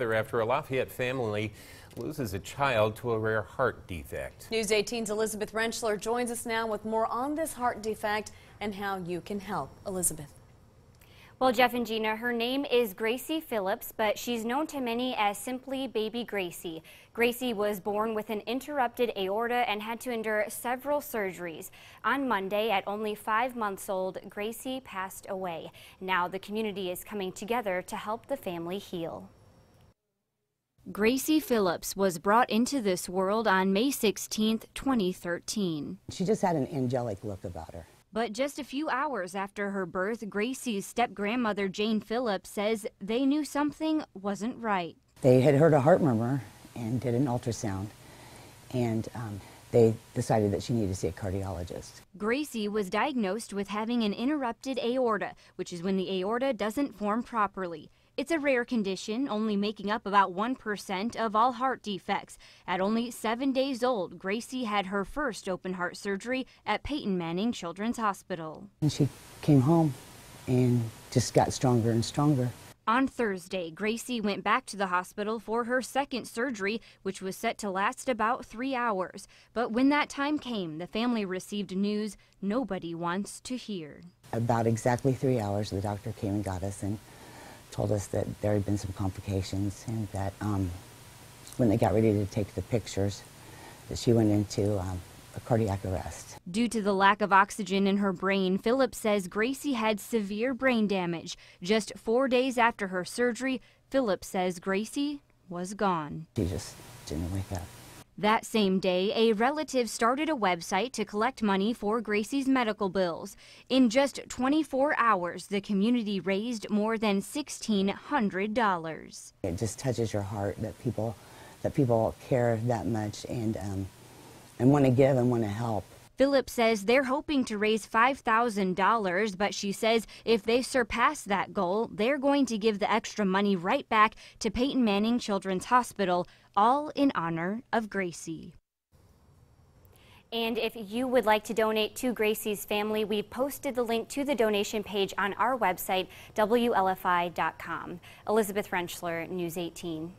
After a Lafayette family loses a child to a rare heart defect. News 18's Elizabeth Rentschler joins us now with more on this heart defect and how you can help. Elizabeth. Well, Jeff and Gina, her name is Gracie Phillips, but she's known to many as simply Baby Gracie. Gracie was born with an interrupted aorta and had to endure several surgeries. On Monday, at only five months old, Gracie passed away. Now the community is coming together to help the family heal. Gracie Phillips was brought into this world on May 16, 2013. She just had an angelic look about her. But just a few hours after her birth, Gracie's step grandmother Jane Phillips says they knew something wasn't right. They had heard a heart murmur and did an ultrasound, and um, they decided that she needed to see a cardiologist. Gracie was diagnosed with having an interrupted aorta, which is when the aorta doesn't form properly. It's a rare condition, only making up about 1% of all heart defects. At only seven days old, Gracie had her first open heart surgery at Peyton Manning Children's Hospital. And she came home and just got stronger and stronger. On Thursday, Gracie went back to the hospital for her second surgery, which was set to last about three hours. But when that time came, the family received news nobody wants to hear. About exactly three hours, the doctor came and got us, and told us that there had been some complications and that um, when they got ready to take the pictures, that she went into um, a cardiac arrest. Due to the lack of oxygen in her brain, Phillips says Gracie had severe brain damage. Just four days after her surgery, Phillips says Gracie was gone. She just didn't wake up. That same day, a relative started a website to collect money for Gracie's medical bills. In just 24 hours, the community raised more than $1,600. It just touches your heart that people, that people care that much and, um, and want to give and want to help. Phillips says they're hoping to raise $5,000, but she says if they surpass that goal, they're going to give the extra money right back to Peyton Manning Children's Hospital, all in honor of Gracie. And if you would like to donate to Gracie's family, we've posted the link to the donation page on our website, WLFI.com. Elizabeth Rentschler, News 18.